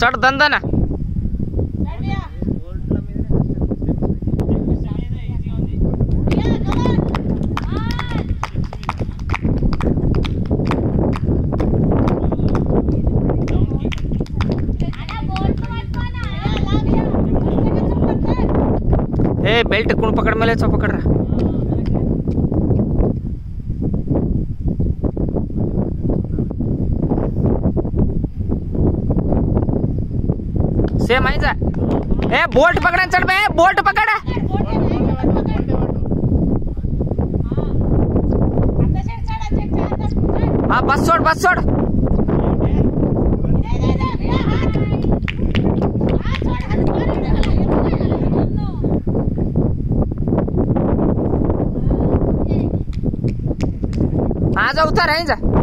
ಸಟ್ ದಂದನ ಏ ಬೆಲ್ಟ್ ಕುಣ್ ಪಕಡ ಮೇಲೆ ಸ್ವಲ್ಪ ಕಡ್ರ. रा सेम ए, बोल्ट पकडा, चढ बे, बोल्ट पकड। हा, बस सोड बस सोड हा, जा, उतार आहे जा।